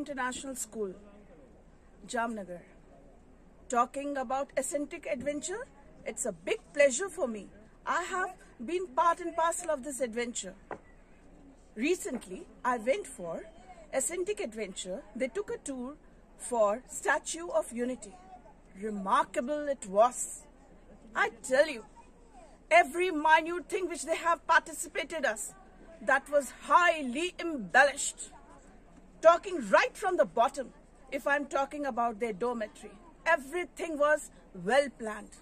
International School, Jamnagar. Talking about Ascentrek adventure, it's a big pleasure for me. I have been part and parcel of this adventure. Recently, I went for Ascentrek adventure. They took a tour for Statue of Unity. Remarkable it was. I tell you, every minute thing which they have participated us, that was highly embellished. Talking right from the bottom, if I'm talking about their dormitory, everything was well planned.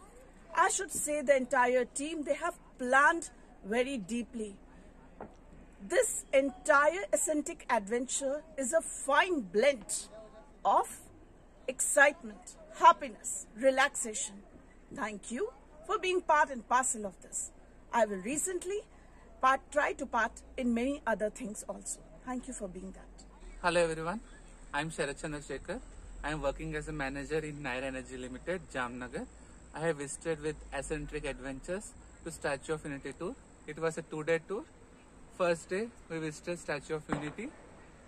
I should say the entire team, they have planned very deeply. This entire Ascentrek adventure is a fine blend of excitement, happiness, relaxation. Thank you for being part and parcel of this. I will recently part, try to part in many other things also. Thank you for being that. Hello everyone, I am Sharat Chandrasekhar. I am working as a manager in Nayara Energy Limited, Jamnagar. I have visited with Ascentrek Adventures to Statue of Unity tour. It was a two-day tour. First day we visited Statue of Unity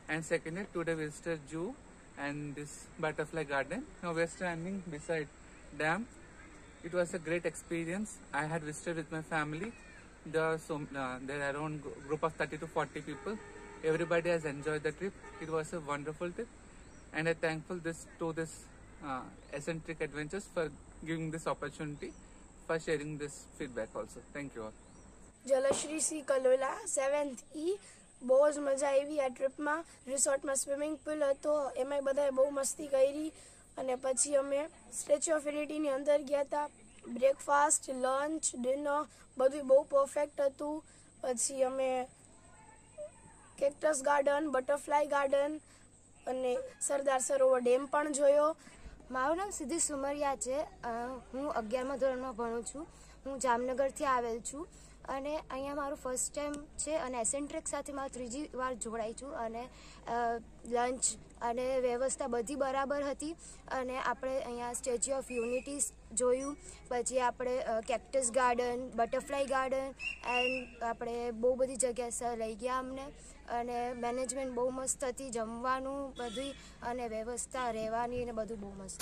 and second day today we visited Zoo and this butterfly garden. Now we are standing beside dam. It was a great experience. I had visited with my family. There are so uh, there are around group of 30 to 40 people everybody has enjoyed the trip. It was a wonderful trip, and I thankful this to this uh, Ascentrek adventures for giving this opportunity for sharing this feedback also. Thank you all. Jalshree C Kalola seventh E બહુ જ મજા આવી આ ટ્રીપમાં રિસોર્ટમાં swimming pool હતો એમાંય બધાએ બહુ મસ્તી કરી અને પછી અમે સ્ટેચ્યુ ઓફ યુનિટીની અંદર ગયા હતા બ્રેકફાસ્ટ લંચ ડિનર બધું બહુ પરફેક્ટ હતું પછી અમે કેક્ટસ ગાર્ડન, બટરફ્લાય ગાર્ડન અને સરદાર સરોવર ડેમ પણ જોયો. મારું નામ સિદ્ધિ સુમરિયા છે. હું અગિયારમા ધોરણમાં ભણું છું. હું જામનગરથી આવેલ છું અને અહીંયા મારું ફર્સ્ટ ટાઈમ છે અને એસેન્ટ્રેક સાથે મારું ત્રીજી વાર જોડાઈ છું અને લંચ અને વ્યવસ્થા બધી બરાબર હતી અને આપણે અહીંયા સ્ટેચ્યુ ઓફ યુનિટી જોયું. પછી આપણે cactus garden butterfly garden and આપણે બહુ બધી જગ્યા લઈ ગયા અમને. અને મેનેજમેન્ટ બહુ મસ્ત હતી. જમવાનું બધી અને વ્યવસ્થા રહેવાની ને બધું બહુ મસ્ત.